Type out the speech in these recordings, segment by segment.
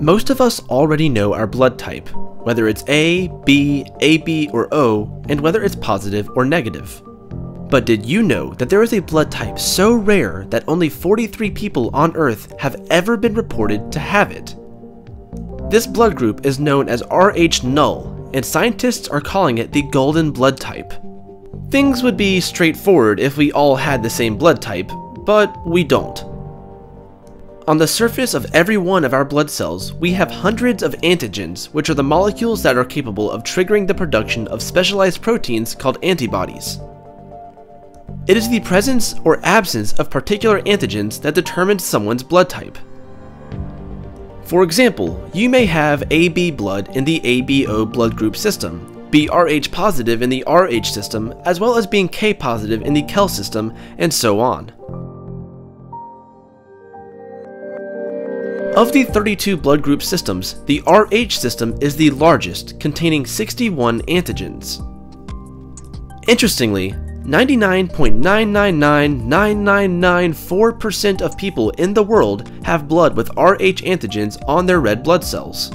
Most of us already know our blood type, whether it's A, B, AB, or O, and whether it's positive or negative. But did you know that there is a blood type so rare that only 43 people on Earth have ever been reported to have it? This blood group is known as Rh null, and scientists are calling it the golden blood type. Things would be straightforward if we all had the same blood type, but we don't. On the surface of every one of our blood cells, we have hundreds of antigens, which are the molecules that are capable of triggering the production of specialized proteins called antibodies. It is the presence or absence of particular antigens that determines someone's blood type. For example, you may have AB blood in the ABO blood group system, be Rh positive in the Rh system, as well as being K positive in the Kell system, and so on. Of the 32 blood group systems, the Rh system is the largest, containing 61 antigens. Interestingly, 99.999994% of people in the world have blood with Rh antigens on their red blood cells.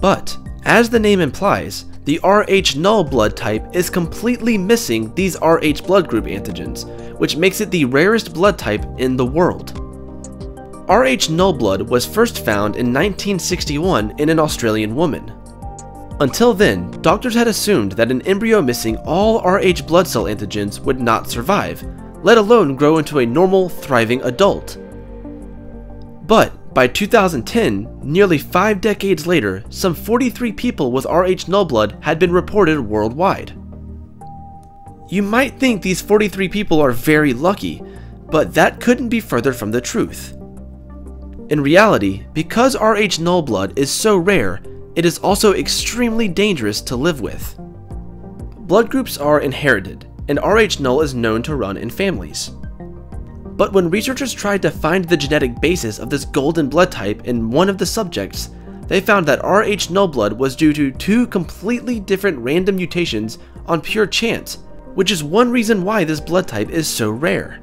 But, as the name implies, the Rh null blood type is completely missing these Rh blood group antigens, which makes it the rarest blood type in the world. Rh null blood was first found in 1961 in an Australian woman. Until then, doctors had assumed that an embryo missing all Rh blood cell antigens would not survive, let alone grow into a normal, thriving adult. But by 2010, nearly five decades later, some 43 people with Rh null blood had been reported worldwide. You might think these 43 people are very lucky, but that couldn't be further from the truth. In reality, because Rh null blood is so rare, it is also extremely dangerous to live with. Blood groups are inherited, and Rh null is known to run in families. But when researchers tried to find the genetic basis of this golden blood type in one of the subjects, they found that Rh null blood was due to two completely different random mutations on pure chance, which is one reason why this blood type is so rare.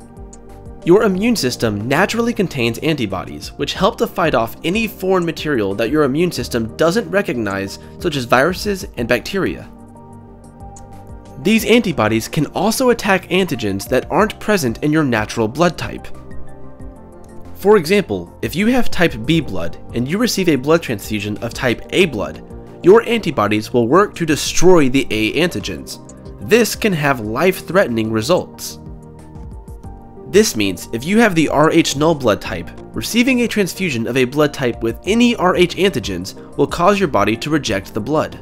Your immune system naturally contains antibodies, which help to fight off any foreign material that your immune system doesn't recognize, such as viruses and bacteria. These antibodies can also attack antigens that aren't present in your natural blood type. For example, if you have type B blood and you receive a blood transfusion of type A blood, your antibodies will work to destroy the A antigens. This can have life-threatening results. This means if you have the Rh null blood type, receiving a transfusion of a blood type with any Rh antigens will cause your body to reject the blood.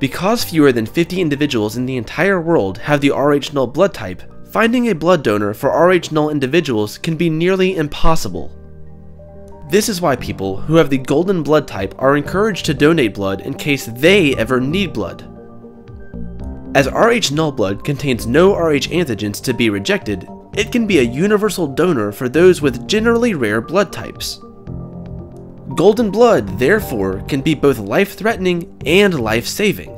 Because fewer than 50 individuals in the entire world have the Rh null blood type, finding a blood donor for Rh null individuals can be nearly impossible. This is why people who have the golden blood type are encouraged to donate blood in case they ever need blood. As Rh null blood contains no Rh antigens to be rejected, it can be a universal donor for those with generally rare blood types. Golden blood, therefore, can be both life-threatening and life-saving.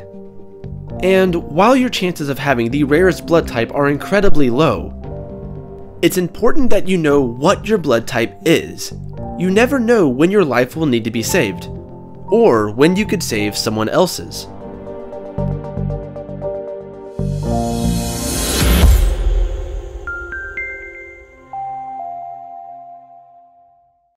And while your chances of having the rarest blood type are incredibly low, it's important that you know what your blood type is. You never know when your life will need to be saved, or when you could save someone else's.